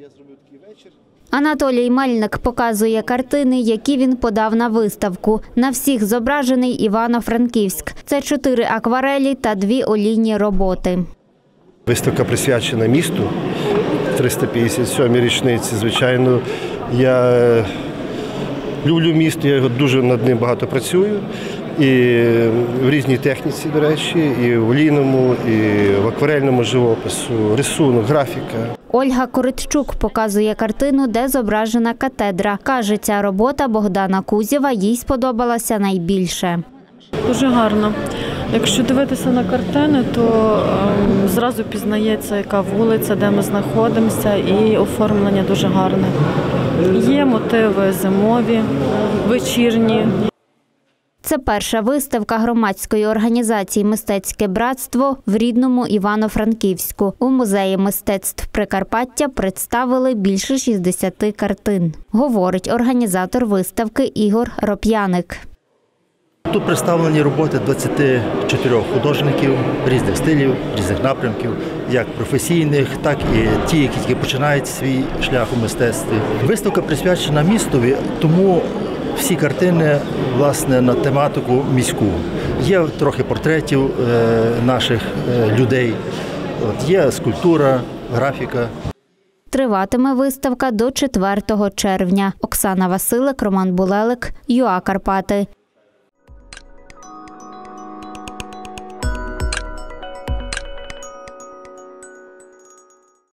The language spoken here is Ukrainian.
Я зробив такий вечір. Анатолій Мельник показує картини, які він подав на виставку. На всіх зображений Івано-Франківськ. Це чотири акварелі та дві олійні роботи. Виставка присвячена місту 357-й річниці. Звичайно, я е, люблю місто, я його дуже над ним багато працюю. І в різній техніці, до речі, і в олійному, і в акварельному живопису, рисунок, графіка. Ольга Коритчук показує картину, де зображена катедра. Каже, ця робота Богдана Кузєва їй сподобалася найбільше. Дуже гарно. Якщо дивитися на картини, то ем, зразу пізнається, яка вулиця, де ми знаходимося, і оформлення дуже гарне. Є мотиви зимові, вечірні, Це перша виставка громадської організації Мистецьке братство в рідному Івано-Франківську. У музеї мистецтв Прикарпаття представили більше 60 картин, говорить організатор виставки Ігор Роп'яник. Тут представлені роботи 24 художників різних стилів, різних напрямків, як професійних, так і ті, які починають свій шлях у мистецтві. Виставка присвячена містові, тому всі картини власне на тематику міську. Є трохи портретів е, наших е, людей, От, є скульптура, графіка. Триватиме виставка до 4 червня. Оксана Василик, Роман Булелик, ЮА Карпати.